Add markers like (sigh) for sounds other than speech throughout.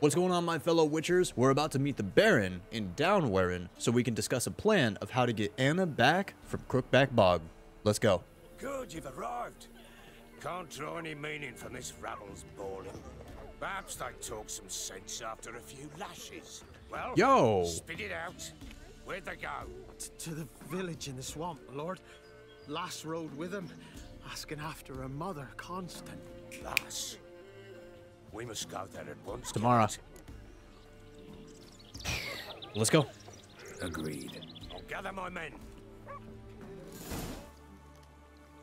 What's going on, my fellow Witchers? We're about to meet the Baron in Downwarren so we can discuss a plan of how to get Anna back from Crookback Bog. Let's go. Good, you've arrived. Can't draw any meaning from this rabble's bawling. Perhaps they talk some sense after a few lashes. Well, Yo. spit it out. Where'd they go? T- to the village in the swamp, lord. Lass rode with him, asking after her mother, Constant. Lass. We must go there at once. Tomorrow. Let's go. Agreed. I'll gather my men.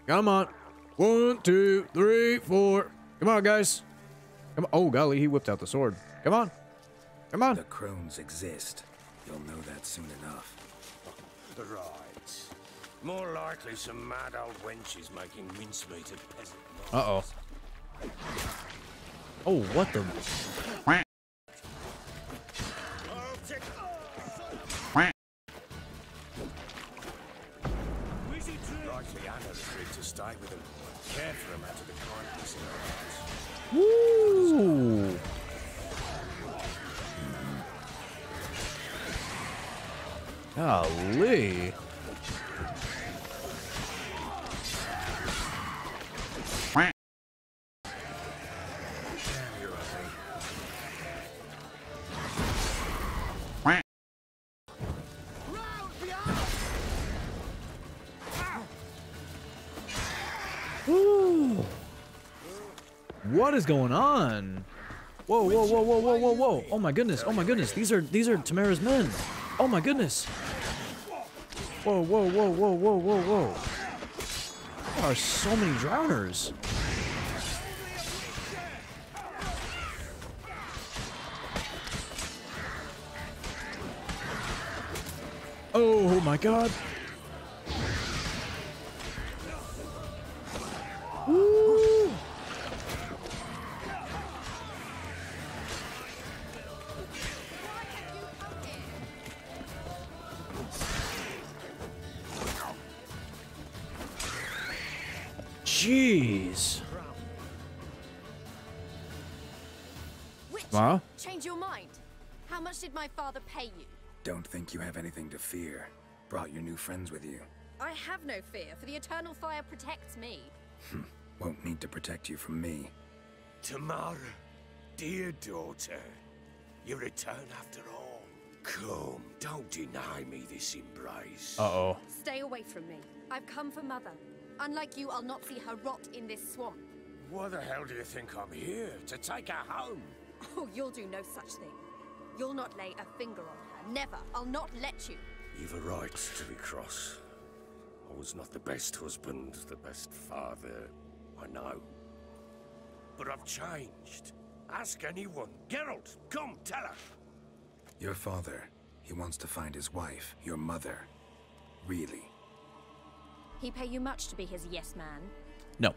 Come on. One, two, three, four. Come on, guys. Come on. Oh, golly, he whipped out the sword. Come on. Come on. The crones exist. You'll know that soon enough. Right. More likely some mad old wenches making mincemeat of peasant Uh-oh. Oh, what the? What is going on? Whoa, whoa, whoa, whoa, whoa, whoa, whoa! Oh my goodness! Oh my goodness! These are these are Tamara's men! Oh my goodness! Whoa, whoa, whoa, whoa, whoa, whoa, whoa! There are so many drowners. Oh my god! Witch, Ma? change your mind. How much did my father pay you? Don't think you have anything to fear. Brought your new friends with you. I have no fear, for the eternal fire protects me. Hmm, won't need to protect you from me. Tamara, dear daughter, you return after all. Come, don't deny me this embrace. Uh-oh. Stay away from me. I've come for Mother. Unlike you, I'll not see her rot in this swamp. Why the hell do you think I'm here? To take her home? Oh, you'll do no such thing. You'll not lay a finger on her. Never. I'll not let you. You've a right to be cross. I was not the best husband, the best father, I know. But I've changed. Ask anyone. Geralt, come, tell her. Your father, he wants to find his wife, your mother. Really? He pay you much to be his yes man. No.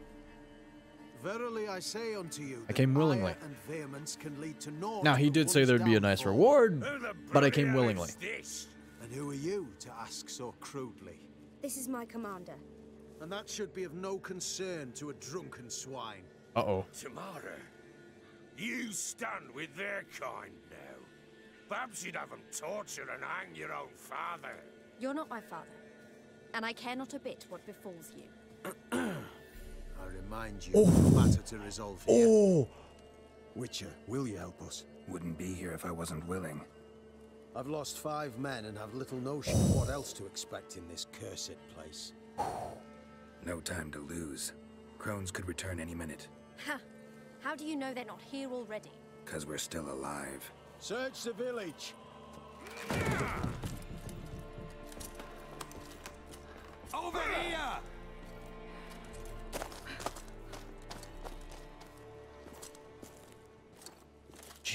Verily I say unto you, I came willingly. and can lead to naught Now, he did say there'd be a nice reward, but I came willingly. this? And who are you to ask so crudely? This is my commander. And that should be of no concern to a drunken swine. Uh-oh. Tamara, you stand with their kind now. Perhaps you'd have them torture and hang your own father. You're not my father. And I care not a bit what befalls you. (clears throat) I remind you of a matter to resolve here. Oh! Witcher, will you help us? Wouldn't be here if I wasn't willing. I've lost five men and have little notion of what else to expect in this cursed place. No time to lose. Crones could return any minute, Ha! How do you know they're not here already? cause we're still alive. Search the village. Over here!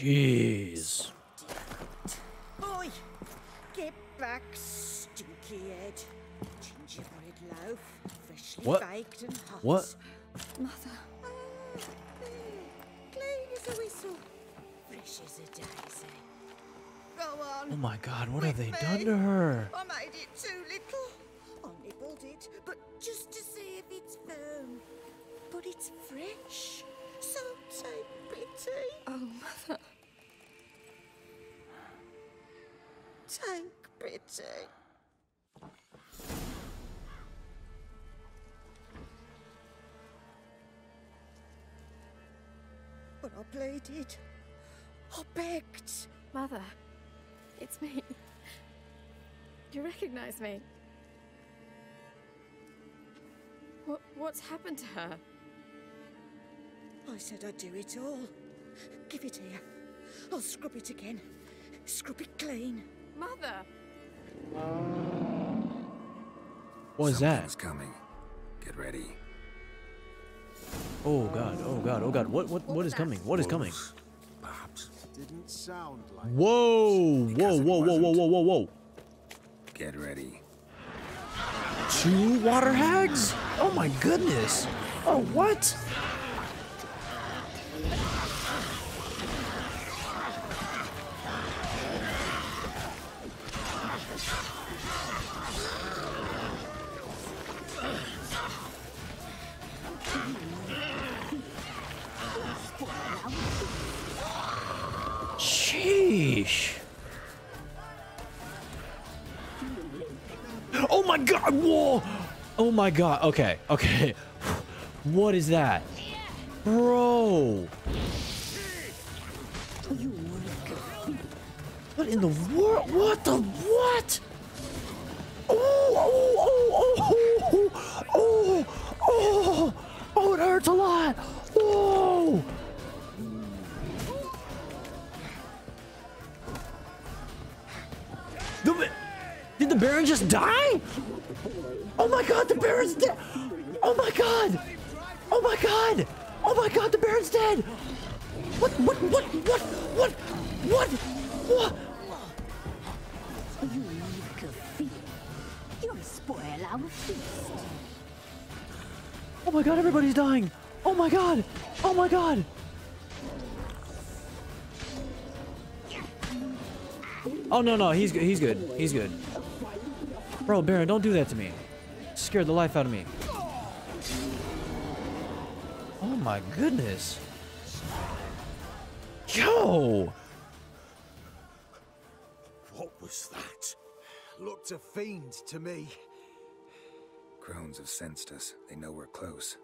Jeez. Boy, get back, stinky head. Gingerbread loaf, freshly What? baked and hot. What? Mother. Ah. Clean as a whistle. Fresh as a daisy. Go on. Oh my god, what have they me. done to her? I made it too little. I nibbled it, but just to see if it's firm. But it's fresh. So take pity. Oh, Mother. Take pity. But I pleaded. I begged. Mother, it's me. You recognize me? What, what's happened to her? I said I'd do it all. Give it here. I'll scrub it again. Scrub it clean. Mother! What is that? Something's coming. Get ready. Oh god, oh god, oh god. What what what is coming? What is coming? Perhaps. Didn't sound like. Whoa! Whoa, whoa, whoa, whoa, whoa, whoa, whoa. Get ready. Two water hags? Oh my goodness. Oh what? My god! Whoa! Oh my god. Okay, okay. (sighs) What is that? Bro! What in the world? What the what? Oh, oh, oh, oh, oh, oh, oh, oh, oh it hurts a lot. The Baron just die? Oh my god, the Baron's dead! Oh my god! Oh my god! Oh my god, the Baron's dead! What, what, what, what, what, what, what? You'll spoil our feast. Oh my god, everybody's dying! Oh my god! Oh my god! Oh no no, he's good. He's good. He's good. Bro, Baron, don't do that to me. Scared the life out of me. Oh my goodness. Yo! What was that? Looked a fiend to me. Crones have sensed us. They know we're close.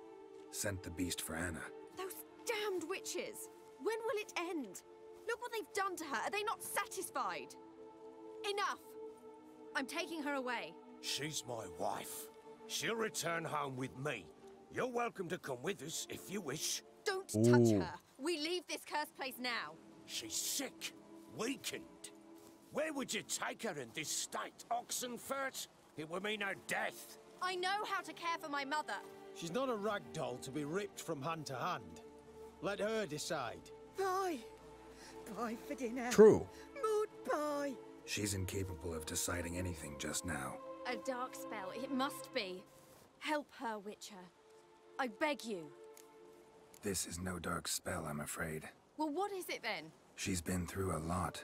Sent the beast for Anna. Those damned witches! When will it end? Look what they've done to her. Are they not satisfied? Enough! I'm taking her away. She's my wife. She'll return home with me. You're welcome to come with us if you wish. Don't touch her. We leave this cursed place now. She's sick, weakened. Where would you take her in this state, Oxenfurt? It would mean her death. I know how to care for my mother. She's not a rag doll to be ripped from hand to hand. Let her decide. Bye. Bye for dinner. True. Mood bye. She's incapable of deciding anything just now. A dark spell, it must be. Help her, Witcher. I beg you. This is no dark spell, I'm afraid. Well, what is it then? She's been through a lot.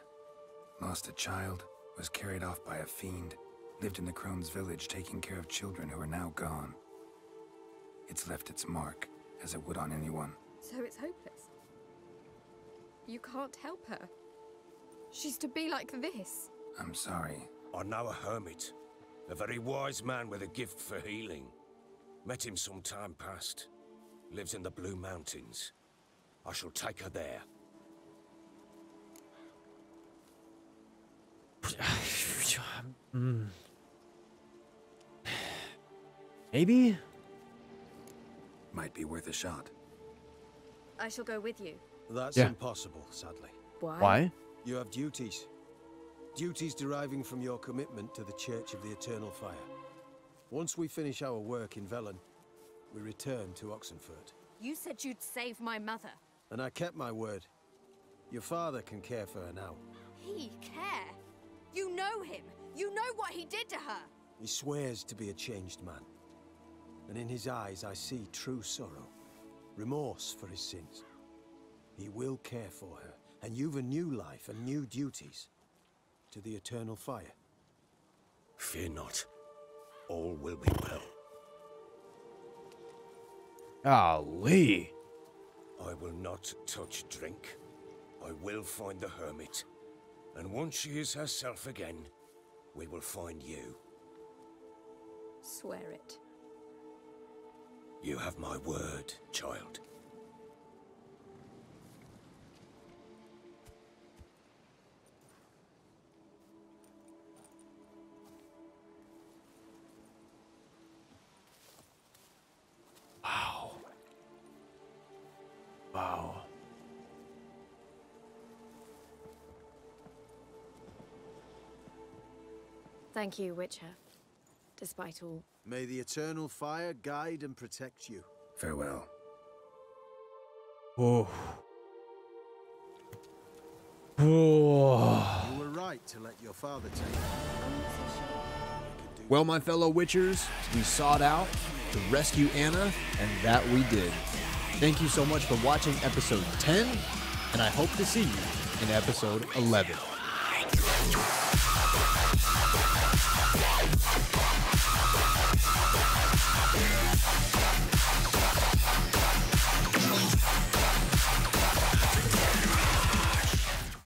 Lost a child, was carried off by a fiend, lived in the Crone's village taking care of children who are now gone. It's left its mark, as it would on anyone. So it's hopeless. You can't help her. She's to be like this. I'm sorry. I know a hermit, a very wise man with a gift for healing. Met him some time past. Lives in the Blue Mountains. I shall take her there. Mm. (sighs) Maybe? Might be worth a shot. I shall go with you. That's Yeah. impossible, sadly. Why? Why? You have duties. Duties deriving from your commitment to the Church of the Eternal Fire. Once we finish our work in Velen, we return to Oxenfurt. You said you'd save my mother. And I kept my word. Your father can care for her now. He care. You know him. You know what he did to her. He swears to be a changed man. And in his eyes I see true sorrow, remorse for his sins. He will care for her, and you've a new life and new duties. To the eternal fire. Fear not. All will be well. Golly. I will not touch drink. I will find the hermit. And once she is herself again, we will find you. Swear it. You have my word, child. Thank you, Witcher. Despite all. May the eternal fire guide and protect you. Farewell. Whoa. Whoa. You were right to let your father take you. Well, my fellow Witchers, we sought out to rescue Anna, and that we did. Thank you so much for watching episode 10, and I hope to see you in episode 11.